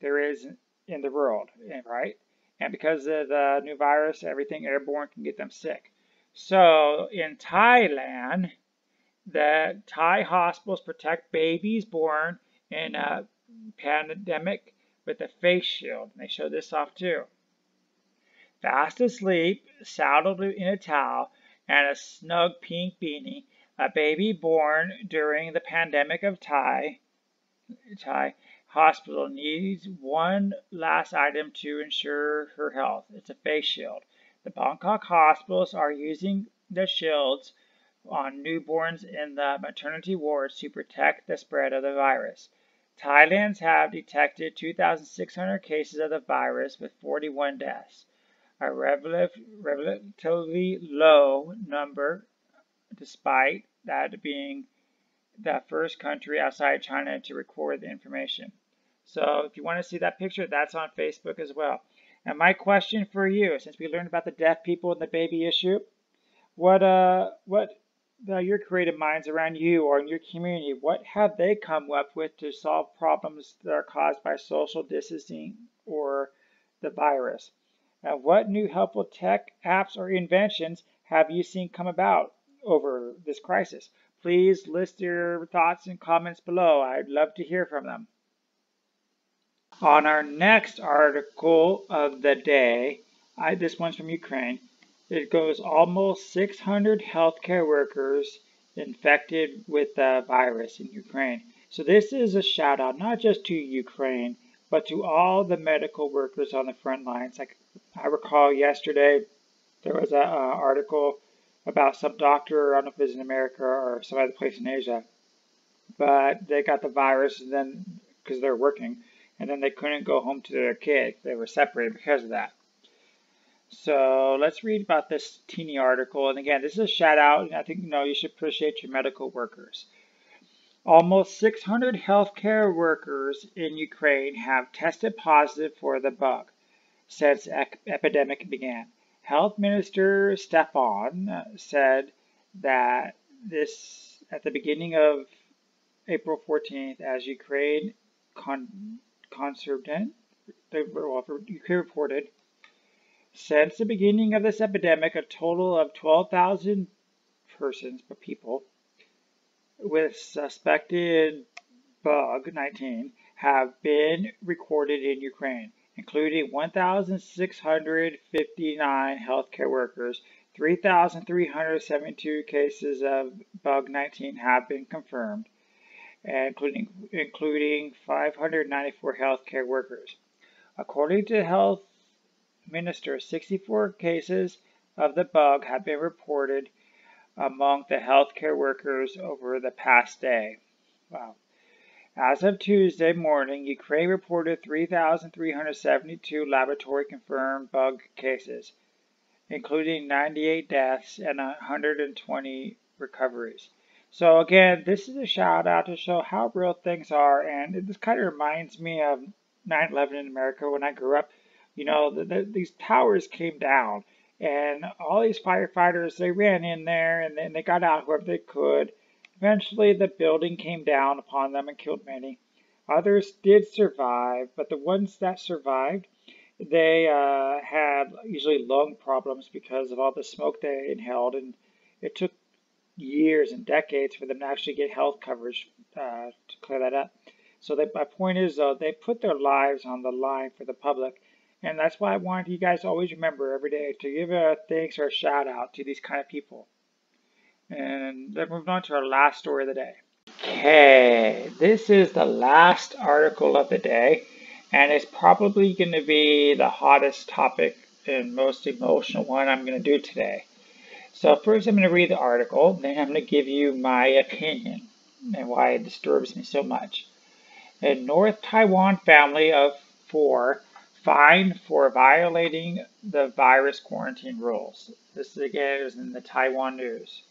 there is in the world, eh, right? And because of the new virus, everything airborne can get them sick. So in Thailand, the Thai hospitals protect babies born in a pandemic with a face shield. And they show this off too fast asleep, saddled in a towel, and a snug pink beanie, a baby born during the pandemic of Thai, Thai hospital needs one last item to ensure her health. It's a face shield. The Bangkok hospitals are using the shields on newborns in the maternity wards to protect the spread of the virus. Thailand's have detected 2,600 cases of the virus with 41 deaths a relatively low number, despite that being the first country outside China to record the information. So if you want to see that picture, that's on Facebook as well. And my question for you, since we learned about the deaf people and the baby issue, what uh what uh, your creative minds around you or in your community, what have they come up with to solve problems that are caused by social distancing or the virus? Now, what new helpful tech, apps, or inventions have you seen come about over this crisis? Please list your thoughts and comments below. I'd love to hear from them. On our next article of the day, I, this one's from Ukraine. It goes almost 600 healthcare workers infected with the virus in Ukraine. So this is a shout out not just to Ukraine, but to all the medical workers on the front lines. Like I recall yesterday, there was an uh, article about some doctor, I don't know if it was in America or some other place in Asia, but they got the virus and then because they're working, and then they couldn't go home to their kid. They were separated because of that. So let's read about this teeny article. And again, this is a shout out, and I think you know you should appreciate your medical workers. Almost 600 healthcare workers in Ukraine have tested positive for the bug since ep epidemic began. Health Minister Stefan said that this at the beginning of April 14th, as Ukraine con well, Ukraine reported, since the beginning of this epidemic, a total of 12,000 persons, but people, with suspected bug 19 have been recorded in Ukraine, including 1,659 healthcare workers. 3,372 cases of bug 19 have been confirmed, including including 594 healthcare workers. According to Health Minister, 64 cases of the bug have been reported among the healthcare workers over the past day. Wow. As of Tuesday morning, Ukraine reported 3,372 laboratory confirmed bug cases, including 98 deaths and 120 recoveries. So again, this is a shout out to show how real things are, and this kind of reminds me of 9/11 in America when I grew up. You know, the, the, these towers came down, and all these firefighters, they ran in there and then they got out whoever they could. Eventually, the building came down upon them and killed many. Others did survive, but the ones that survived, they uh, had usually lung problems because of all the smoke they inhaled, and it took years and decades for them to actually get health coverage uh, to clear that up. So they, my point is, though, they put their lives on the line for the public, and that's why I want you guys always remember every day to give a thanks or a shout out to these kind of people. And then moving on to our last story of the day. Okay, this is the last article of the day, and it's probably going to be the hottest topic and most emotional one I'm going to do today. So first I'm going to read the article, then I'm going to give you my opinion and why it disturbs me so much. A North Taiwan family of four fined for violating the virus quarantine rules. This again is in the Taiwan news.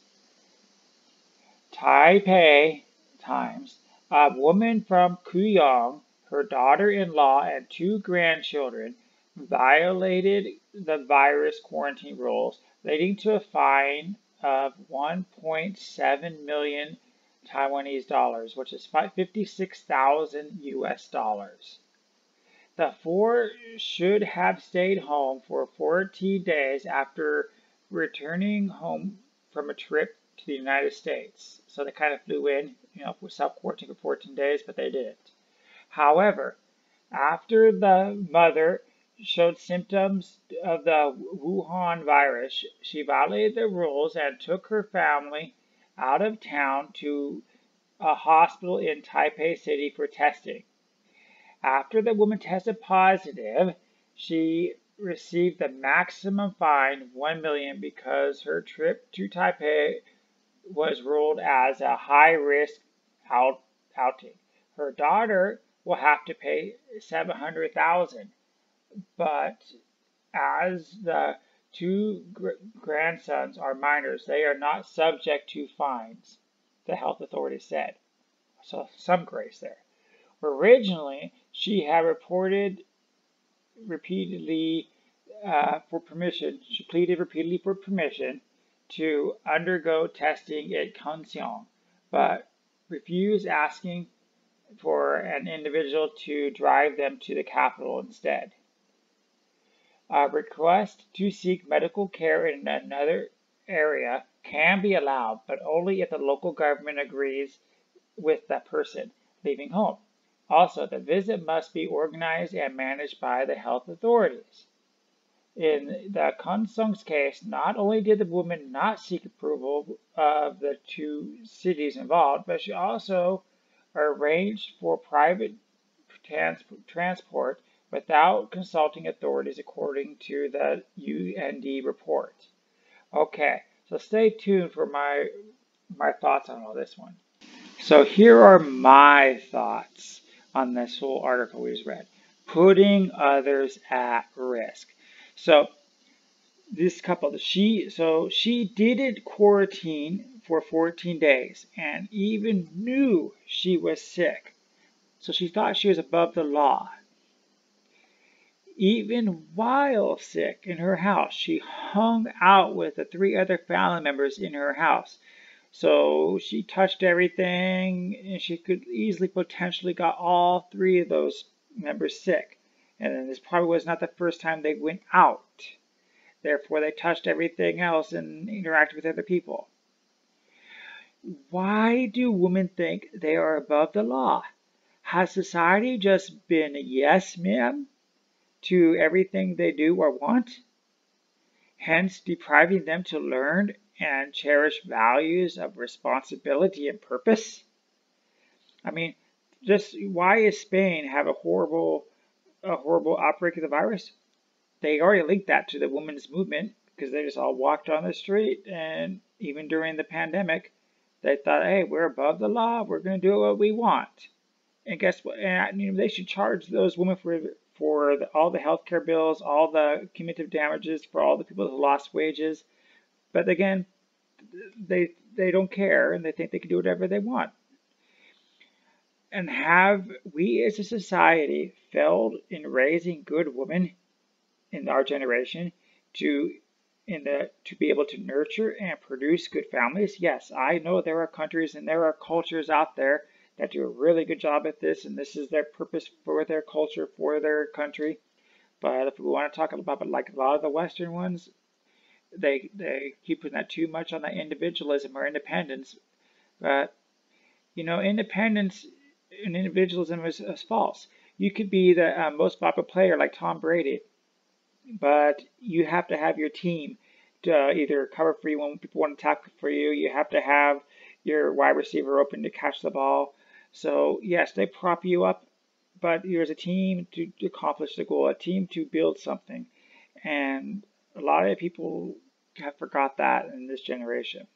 Taipei Times. A woman from Kaohsiung, her daughter-in-law and two grandchildren violated the virus quarantine rules, leading to a fine of 1.7 million Taiwanese dollars, which is 56,000 US dollars. The four should have stayed home for 14 days after returning home from a trip to the United States. So they kind of flew in, you know, for self-quarantine for 14 days, but they didn't. However, after the mother showed symptoms of the Wuhan virus, she violated the rules and took her family out of town to a hospital in Taipei City for testing. After the woman tested positive, she received the maximum fine, of 1 million, because her trip to Taipei was ruled as a high risk out, outing. Her daughter will have to pay 700,000 but as the two gr grandsons are minors, they are not subject to fines, the health authorities said. So some grace there. Originally, she had reported repeatedly uh, for permission, she pleaded repeatedly for permission to undergo testing at Kaohsiung, but refused asking for an individual to drive them to the capital instead. A request to seek medical care in another area can be allowed, but only if the local government agrees with the person leaving home. Also, the visit must be organized and managed by the health authorities. In the Kaohsiung's case, not only did the woman not seek approval of the two cities involved, but she also arranged for private trans transport without consulting authorities according to the UND report. Okay, so stay tuned for my, my thoughts on all this one. So here are my thoughts on this whole article we just read. Putting others at risk. So this couple, she so she didn't quarantine for 14 days and even knew she was sick. So she thought she was above the law. Even while sick in her house, she hung out with the three other family members in her house. So she touched everything and she could easily potentially got all three of those members sick. And this probably was not the first time they went out. Therefore, they touched everything else and interacted with other people. Why do women think they are above the law? Has society just been yes, ma'am? to everything they do or want, hence depriving them to learn and cherish values of responsibility and purpose? I mean, just why is Spain have a horrible, a horrible outbreak of the virus? They already linked that to the women's movement because they just all walked on the street, and even during the pandemic, they thought, "Hey, we're above the law. We're going to do what we want." And guess what? And you know, they should charge those women for for the, all the healthcare bills, all the cumulative damages for all the people who lost wages. But again, they they don't care and they think they can do whatever they want. And have we as a society failed in raising good women in our generation to in the to be able to nurture and produce good families? Yes, I know there are countries and there are cultures out there that do a really good job at this, and this is their purpose for their culture, for their country. But if we want to talk about it, like a lot of the Western ones, they they keep putting that too much on that individualism or independence, but you know, independence and individualism is, is false. You could be the uh, most popular player like Tom Brady, but you have to have your team to uh, either cover for you when people want to tackle for you. You have to have your wide receiver open to catch the ball. So yes, they prop you up, but you're as a team to, to accomplish the goal, a team to build something. And a lot of people have forgot that in this generation.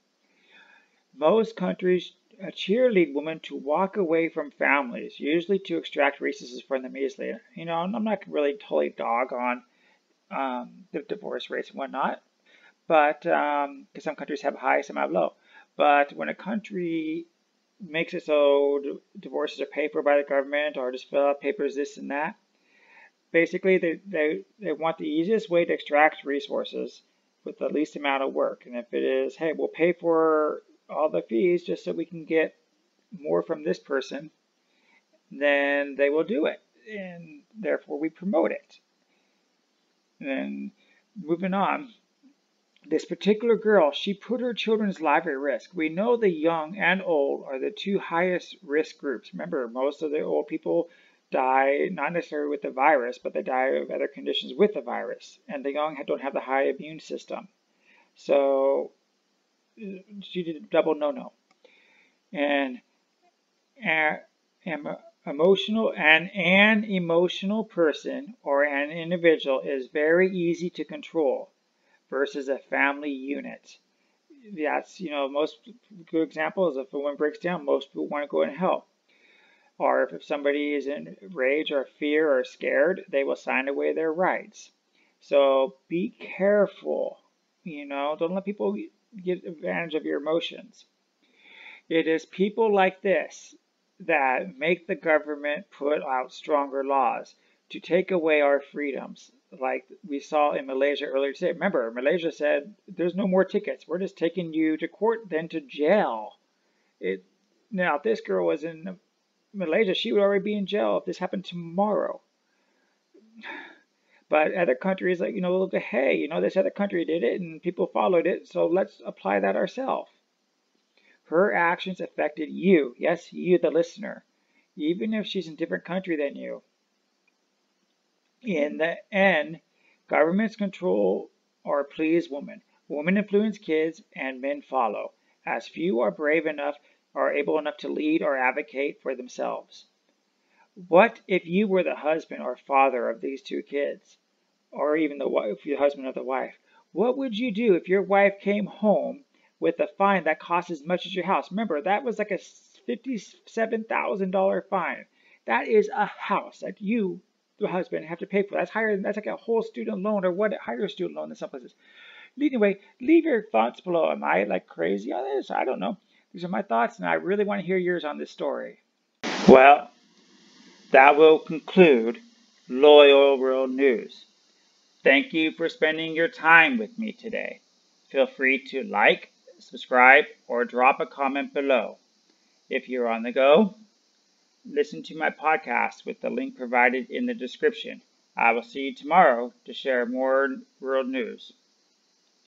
Most countries cheerlead women to walk away from families, usually to extract resources from them easily. You know, I'm not really totally dog on um, the divorce rates and whatnot, but because um, some countries have high, some have low. But when a country makes it so divorces are paid for by the government or just fill out papers, this and that, basically they, they, they want the easiest way to extract resources with the least amount of work. And if it is, hey, we'll pay for all the fees just so we can get more from this person, then they will do it. And therefore we promote it. And moving on, this particular girl, she put her children's life at risk. We know the young and old are the two highest risk groups. Remember, most of the old people die not necessarily with the virus, but they die of other conditions with the virus. And the young don't have the high immune system. So she did a double no-no. And an emotional and an emotional person or an individual is very easy to control versus a family unit. That's you know most good example is if a woman breaks down, most people want to go and help. Or if somebody is in rage or fear or scared, they will sign away their rights. So be careful. You know, don't let people get advantage of your emotions. It is people like this that make the government put out stronger laws to take away our freedoms, like we saw in Malaysia earlier today. Remember, Malaysia said there's no more tickets. We're just taking you to court, then to jail. It now, if this girl was in Malaysia, she would already be in jail if this happened tomorrow. But other countries, like, you know, look, at, hey, you know, this other country did it and people followed it, so let's apply that ourselves. Her actions affected you. Yes, you, the listener. Even if she's in a different country than you. In the end, governments control or please women. Women influence kids and men follow, as few are brave enough or able enough to lead or advocate for themselves. What if you were the husband or father of these two kids? Or even the wife, the husband of the wife? What would you do if your wife came home with a fine that cost as much as your house? Remember, that was like a $57,000 fine. That is a house that you, the husband, have to pay for. That's higher. than That's like a whole student loan or what higher student loan in some places. Anyway, leave your thoughts below. Am I like crazy on this? I don't know. These are my thoughts, and I really want to hear yours on this story. Well, that will conclude Loyal World News. Thank you for spending your time with me today. Feel free to like, subscribe, or drop a comment below. If you're on the go, listen to my podcast with the link provided in the description. I will see you tomorrow to share more world news.